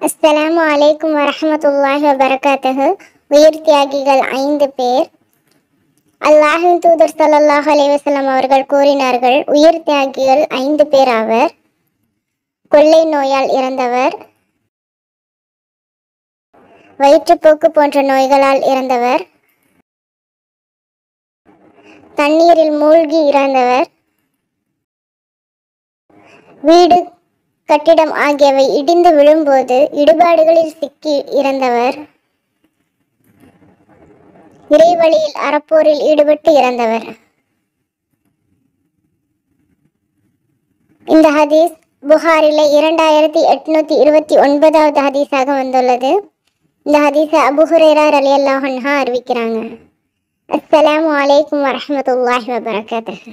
அஸ்ஸலாமு அலைக்கும் வரஹ்மத்துல்லாஹி வபரகாத்துஹு. உயிர் தியாகிகள் ஐந்து பேர். அல்லாஹின் தூதர் சல்லாஹ் அலைவசலம் அவர்கள் கூறினார்கள் உயிர் தியாகிகள் ஐந்து பேர் ஆவர். கொள்ளை நோயால் இறந்தவர். வயிற்றுப்போக்கு போன்ற நோய்களால் இறந்தவர். தண்ணீரில் மூழ்கி இறந்தவர். வீடு கட்டிடம் ஆகியவை இடிந்து விழும்போது இடுபாடுகளில் சிக்கி இறந்தவர். இறைவழியில் அறப்போரில் ஈடுபட்டு இறந்தவர். இந்த ஹதீஸ் புகாரில இரண்டாயிரத்தி எட்நூத்தி இருபத்தி ஒன்பதாவது ஹதீஸாக வந்துள்ளது. இந்த ஹதீஸை அபுஹுரேரா அலி அல்லாஹன்ஹா அறிவிக்கிறாங்க. அஸ்லாம் வலைக்கம் வரஹ்மத்துல்லாஹி வபரகாத்துஹு.